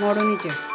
মরণিচে।